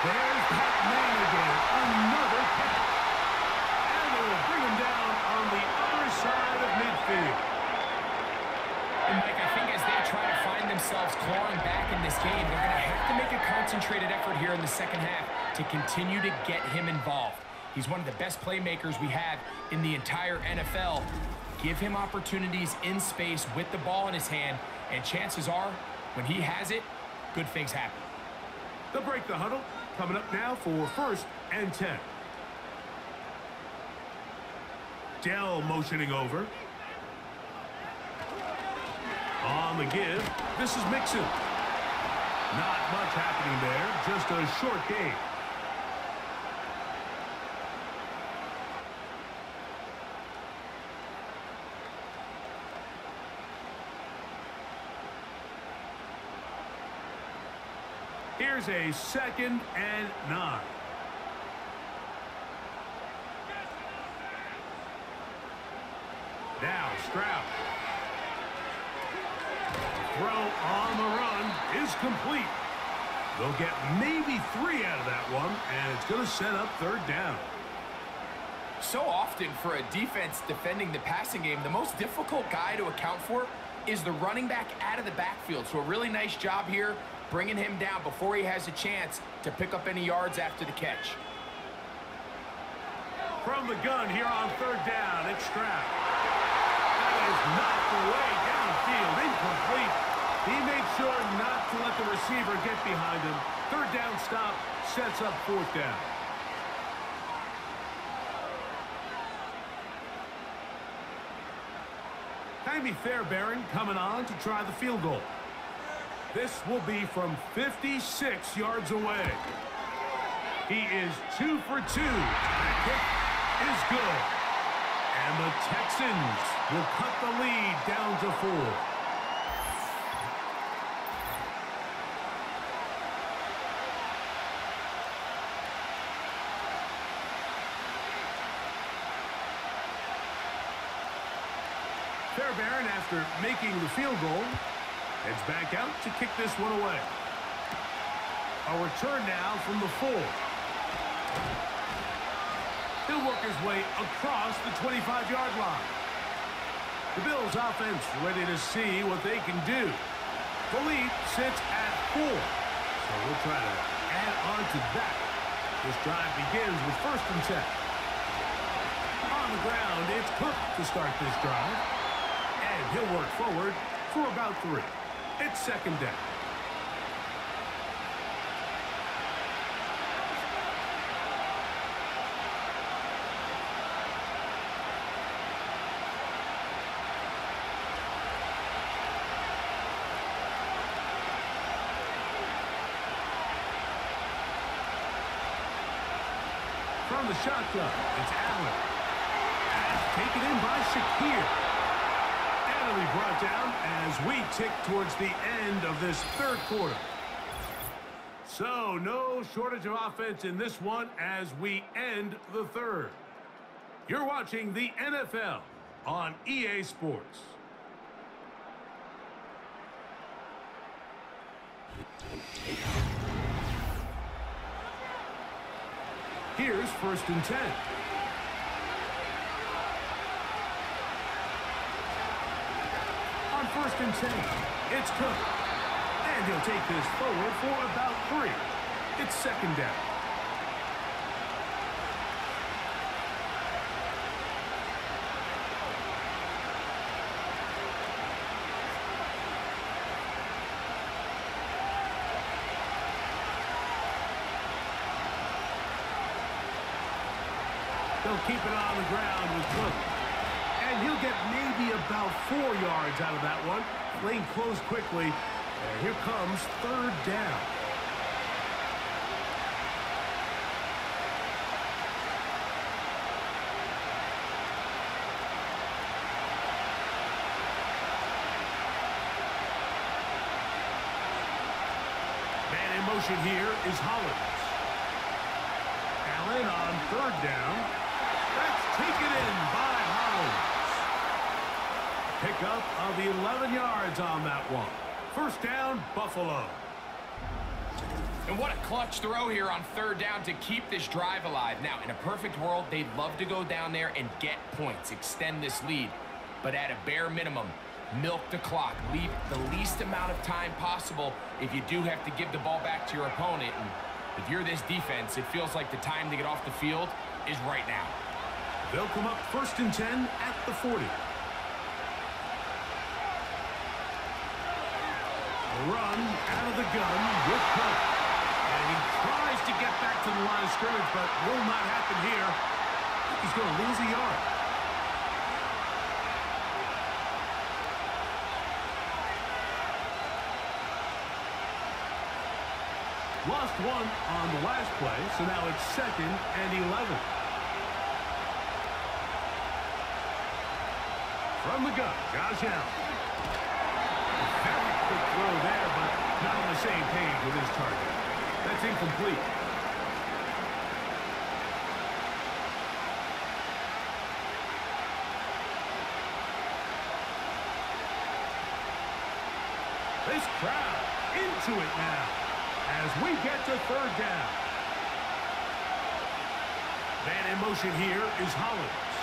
There's Pat man again. Another catch. And they'll bring him down on the other side of midfield. And Mike, I think as they try to find themselves clawing back in this game, they're going to have to make a concentrated effort here in the second half to continue to get him involved. He's one of the best playmakers we have in the entire NFL. Give him opportunities in space with the ball in his hand, and chances are, when he has it, good things happen. They'll break the huddle. Coming up now for first and 10. Dell motioning over. On the give, this is Mixon. Not much happening there, just a short game. Here's a second and nine. Now Stroud. Throw on the run is complete. They'll get maybe three out of that one, and it's going to set up third down. So often for a defense defending the passing game, the most difficult guy to account for is the running back out of the backfield. So a really nice job here bringing him down before he has a chance to pick up any yards after the catch. From the gun here on third down, it's Stroud. That is not the downfield, incomplete. He made sure not to let the receiver get behind him. Third down stop sets up fourth down. Ka'imi Fairbairn coming on to try the field goal. This will be from 56 yards away. He is two for two. The kick is good. And the Texans will cut the lead down to four. Fairbairn, after making the field goal, heads back out to kick this one away. A return now from the full. He'll work his way across the 25-yard line. The Bills offense ready to see what they can do. The lead sits at four. So we'll try to add on to that. This drive begins with first and 10. On the ground, it's Cook to start this drive. And he'll work forward for about three. It's second down. From the shotgun, it's Allen. Taken in by Shakir. Be brought down as we tick towards the end of this third quarter. So, no shortage of offense in this one as we end the third. You're watching the NFL on EA Sports. Here's first and 10. First and ten. It's Cook. And he'll take this forward for about three. It's second down. They'll keep it on the ground with Cook. And he'll get maybe about four yards out of that one. Lane closed quickly. And here comes third down. Man in motion here is Hollins. Allen on third down. That's taken in by Hollins. Pickup of 11 yards on that one. First down, Buffalo. And what a clutch throw here on third down to keep this drive alive. Now, in a perfect world, they'd love to go down there and get points, extend this lead. But at a bare minimum, milk the clock, leave the least amount of time possible if you do have to give the ball back to your opponent. And if you're this defense, it feels like the time to get off the field is right now. They'll come up first and 10 at the 40. Run out of the gun with Cook. And he tries to get back to the line of scrimmage, but will not happen here. He's going to lose a yard. Lost one on the last play, so now it's second and 11. From the gun, Josh Allen. Throw there, but not on the same page with his target. That's incomplete. This crowd into it now as we get to third down. Man in motion here is Hollins.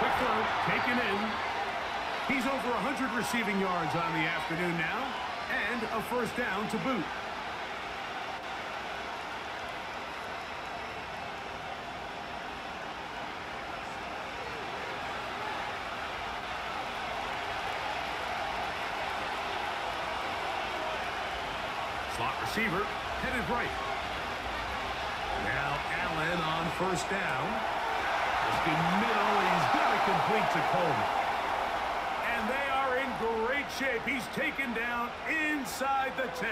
Quick throw, taken in. He's over 100 receiving yards on the afternoon now, and a first down to boot. Slot receiver, headed right. Now Allen on first down. Just in middle, he's got to complete to Coleman. And they are in great shape. He's taken down inside the 10.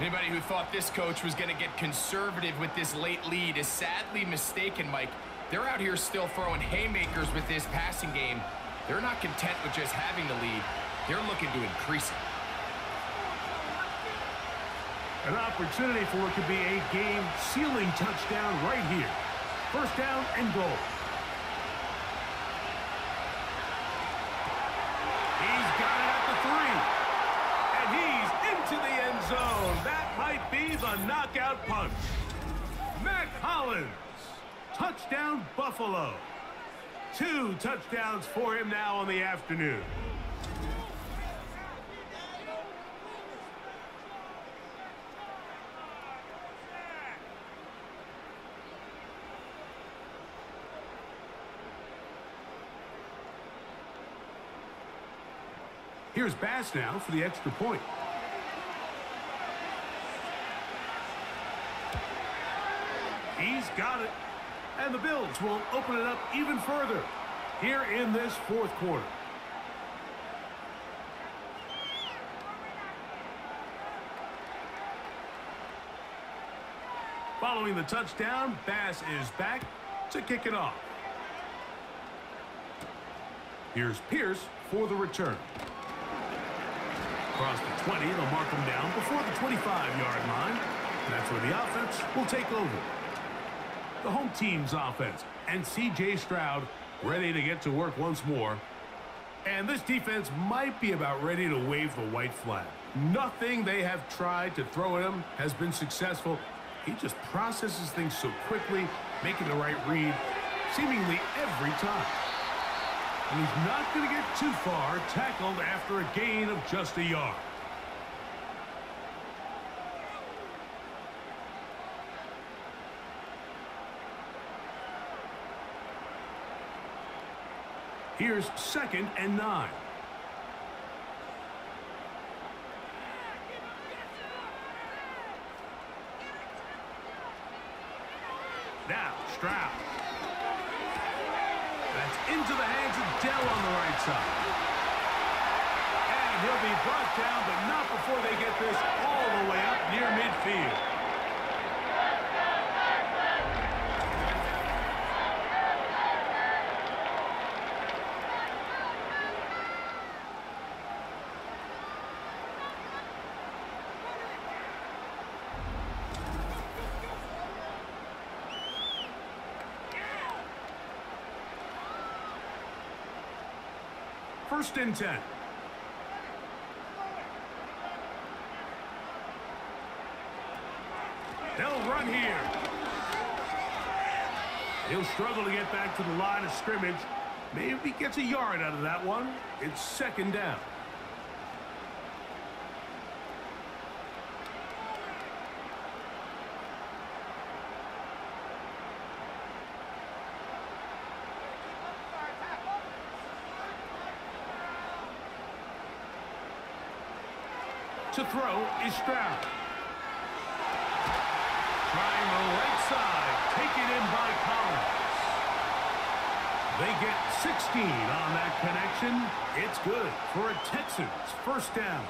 Anybody who thought this coach was going to get conservative with this late lead is sadly mistaken, Mike. They're out here still throwing haymakers with this passing game. They're not content with just having the lead. They're looking to increase it. An opportunity for it could be a game-sealing touchdown right here. First down and goal. He's got it at the three. And he's into the end zone. That might be the knockout punch. Touchdown Buffalo. Two touchdowns for him now on the afternoon. Here's Bass now for the extra point. He's got it. And the Bills will open it up even further here in this fourth quarter. Following the touchdown, Bass is back to kick it off. Here's Pierce for the return. Across the 20, they'll mark him down before the 25-yard line. That's where the offense will take over. The home team's offense and C.J. Stroud ready to get to work once more. And this defense might be about ready to wave the white flag. Nothing they have tried to throw at him has been successful. He just processes things so quickly, making the right read seemingly every time. And he's not going to get too far tackled after a gain of just a yard. Here's second and nine. Now, Stroud. That's into the hands of Dell on the right side. And he'll be brought down, but not before they get this all the way up near midfield. First and 10. They'll run here. He'll struggle to get back to the line of scrimmage. Maybe he gets a yard out of that one. It's second down. To throw is Stroud. Trying the right side. Taken in by Collins. They get 16 on that connection. It's good for a Texans first down.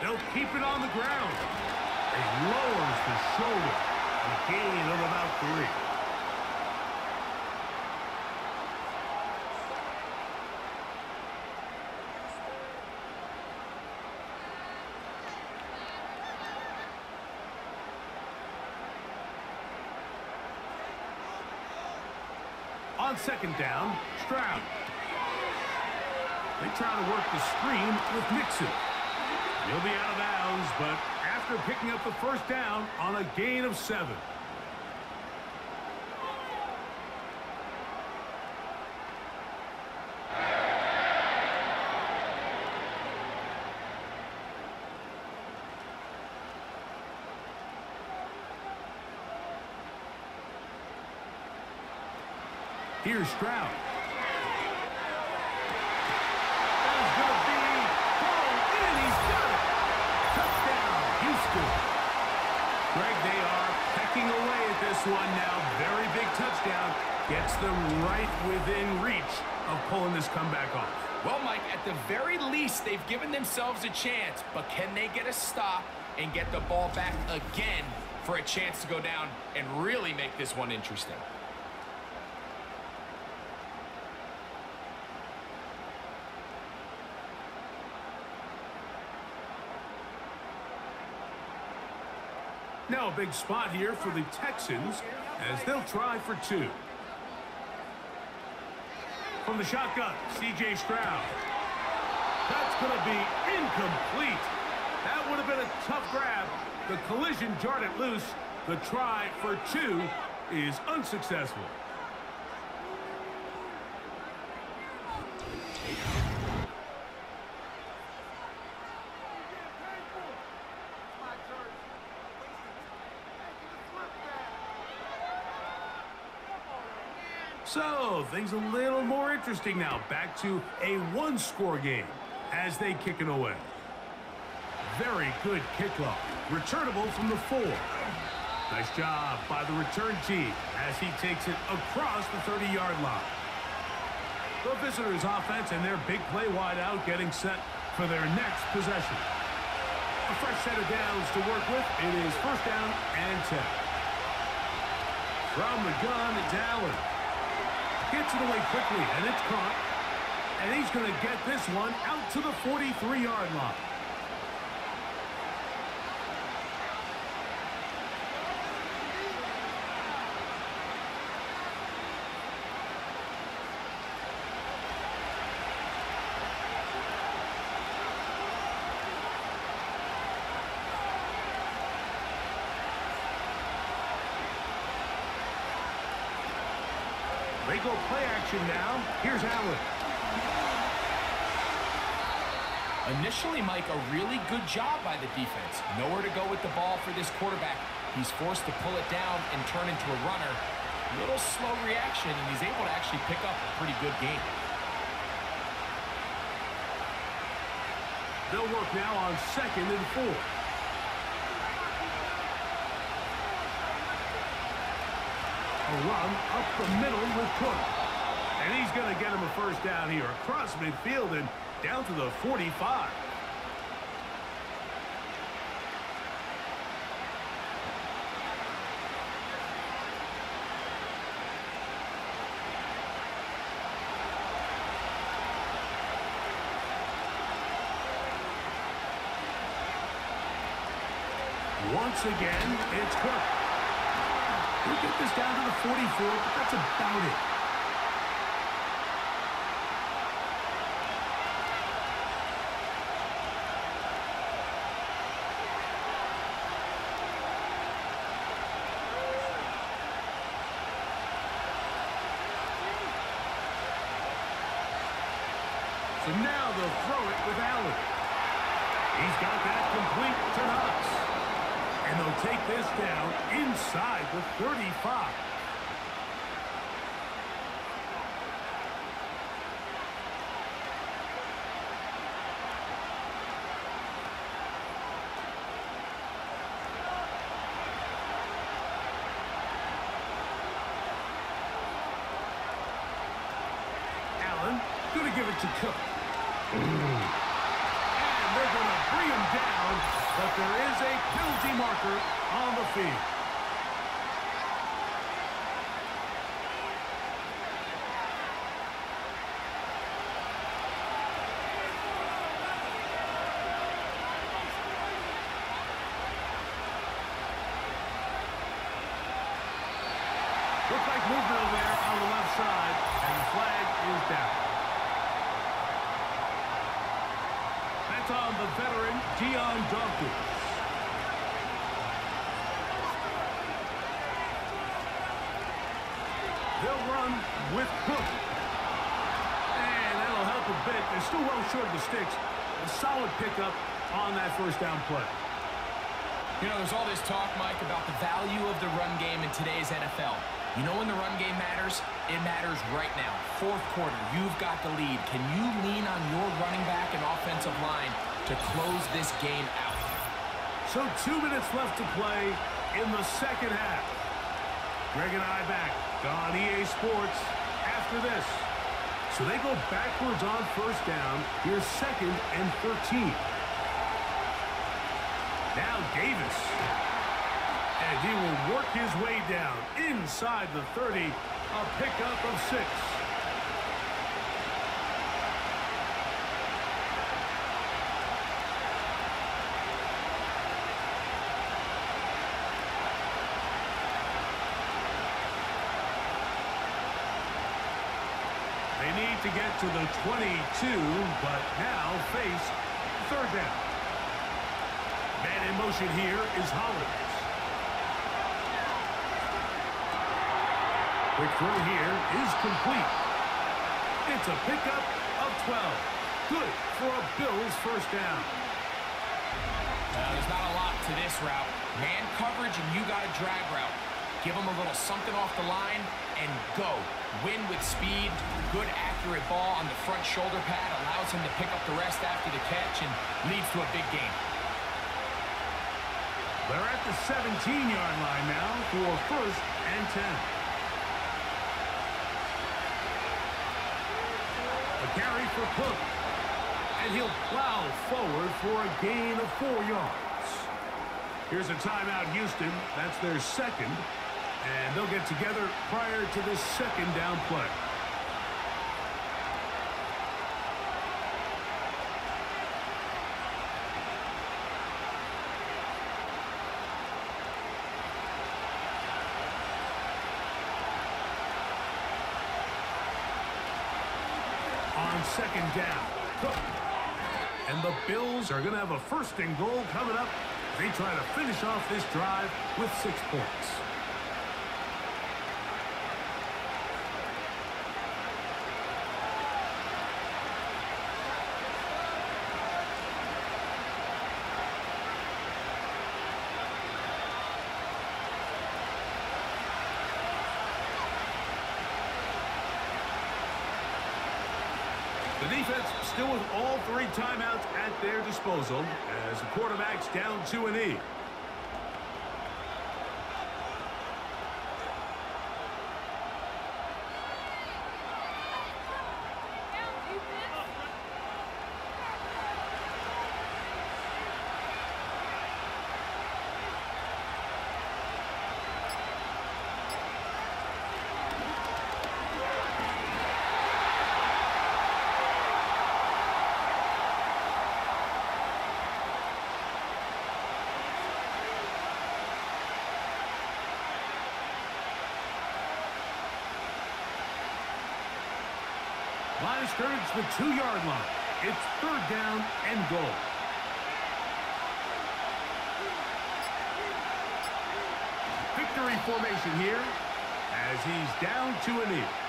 They'll keep it on the ground. He lowers the shoulder. A gain of about three. On second down, Stroud. They try to work the screen with Mixon. He'll be out of bounds, but after picking up the first down on a gain of seven. Here's Stroud. One now. Very big touchdown. Gets them right within reach of pulling this comeback off. Well, Mike, at the very least, they've given themselves a chance, but can they get a stop and get the ball back again for a chance to go down and really make this one interesting? Now a big spot here for the Texans as they'll try for two. From the shotgun, C.J. Stroud. That's going to be incomplete. That would have been a tough grab. The collision jarred it loose. The try for two is unsuccessful. Things a little more interesting now. Back to a one-score game as they kick it away. Very good kick kickoff. Returnable from the four. Nice job by the return team as he takes it across the 30-yard line. The visitors' offense and their big play wide out getting set for their next possession. A fresh set of downs to work with. It is first down and 10. From the gun, it's Allen. Gets it away quickly, and it's caught. And he's going to get this one out to the 43-yard line. go play action now. Here's Allen. Initially, Mike, a really good job by the defense. Nowhere to go with the ball for this quarterback. He's forced to pull it down and turn into a runner. Little slow reaction, and he's able to actually pick up a pretty good game. They'll work now on second and four. Run up the middle with Cook. And he's going to get him a first down here across midfield and down to the 45. Once again, it's Cook. He'll get this down to the 44, but that's about it. So now they'll throw it with Allen. He's got that complete to. And they'll take this down inside the 35. Allen, going to give it to Cook. And they're going to bring him down, but there is a penalty marker field. Looks like movement over there on the left side, and the flag is down. That's on the veteran, Dion Dawkins. They'll run with Cook. And that'll help a bit. They're still well short of the sticks. A solid pickup on that first down play. You know, there's all this talk, Mike, about the value of the run game in today's NFL. You know when the run game matters? It matters right now. Fourth quarter, you've got the lead. Can you lean on your running back and offensive line to close this game out? So two minutes left to play in the second half. Greg and I back on EA Sports after this. So they go backwards on first down. Here's second and 13. Now Davis. And he will work his way down inside the 30. A pickup of six. They need to get to the 22, but now face third down. Man in motion here is Hollins. Quick throw here is complete. It's a pickup of 12. Good for a Bills first down. Uh, there's not a lot to this route. Man coverage and you got a drag route. Give them a little something off the line and go. Win with speed. Good accurate ball on the front shoulder pad allows him to pick up the rest after the catch and leads to a big game. They're at the 17-yard line now for first and 10. A carry for Cook. And he'll plow forward for a gain of four yards. Here's a timeout, Houston. That's their second. And they'll get together prior to this second down play. On second down, And the Bills are going to have a first and goal coming up. They try to finish off this drive with six points. Still with all three timeouts at their disposal as the quarterback's down to an E. Scrimmage, the two-yard line. It's third down and goal. Victory formation here as he's down to a knee.